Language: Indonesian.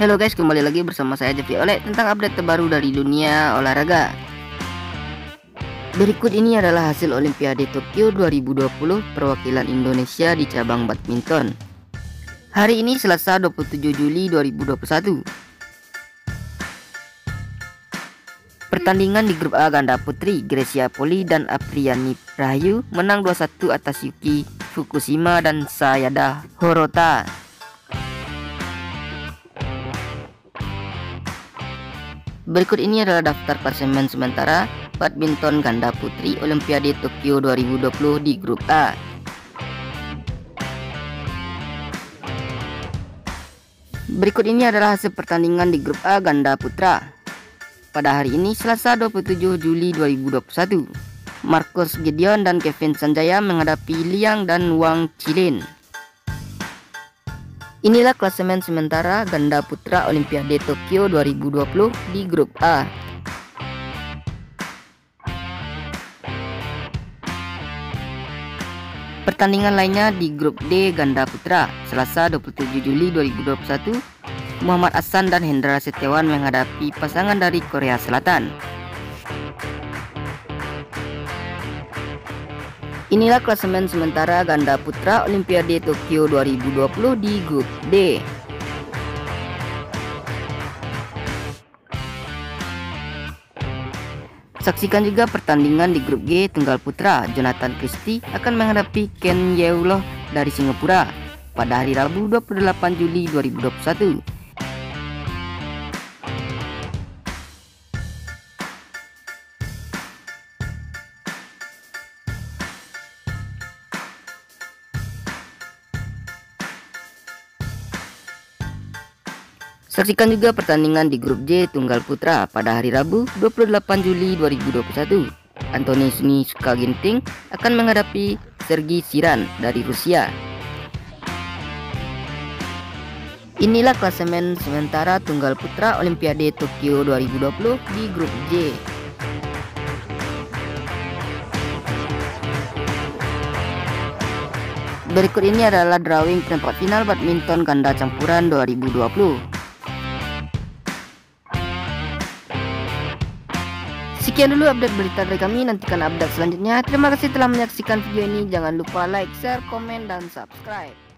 Halo guys, kembali lagi bersama saya Jeffrey Oleh tentang update terbaru dari dunia olahraga. Berikut ini adalah hasil Olimpiade Tokyo 2020 perwakilan Indonesia di cabang badminton. Hari ini Selasa 27 Juli 2021. Pertandingan di grup A ganda putri, Grecia Poli dan Apriani Rahayu menang 2-1 atas Yuki Fukushima dan Sayada Horota. Berikut ini adalah daftar klasemen sementara badminton ganda putri Olimpiade Tokyo 2020 di grup A. Berikut ini adalah hasil pertandingan di grup A ganda putra. Pada hari ini Selasa 27 Juli 2021, Marcus Gideon dan Kevin Sanjaya menghadapi Liang dan Wang Chilin. Inilah klasemen sementara ganda putra Olimpiade Tokyo 2020 di grup A. Pertandingan lainnya di grup D ganda putra Selasa 27 Juli 2021 Muhammad Hasan dan Hendra Setiawan menghadapi pasangan dari Korea Selatan. Inilah klasemen sementara ganda putra Olimpiade Tokyo 2020 di grup D. Saksikan juga pertandingan di grup G tunggal putra. Jonathan Christie akan menghadapi Ken Yeuloh dari Singapura pada hari Rabu 28 Juli 2021. Saksikan juga pertandingan di grup J Tunggal Putra pada hari Rabu 28 Juli 2021. Anthony Suka Ginting akan menghadapi Sergi Siran dari Rusia. Inilah klasemen sementara Tunggal Putra Olimpiade Tokyo 2020 di grup J. Berikut ini adalah drawing tempat final badminton ganda campuran 2020. Sekian dulu update berita dari kami, nantikan update selanjutnya. Terima kasih telah menyaksikan video ini. Jangan lupa like, share, komen, dan subscribe.